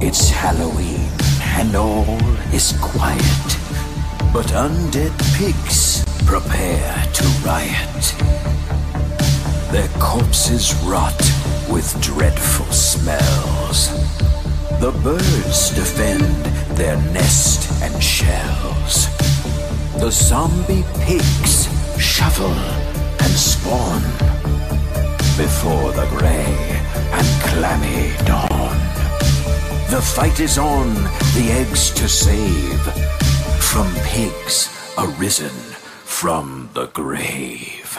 It's Halloween and all is quiet. But undead pigs prepare to riot. Their corpses rot with dreadful smells. The birds defend their nest and shells. The zombie pigs shovel and spawn before the grey The fight is on, the eggs to save from pigs arisen from the grave.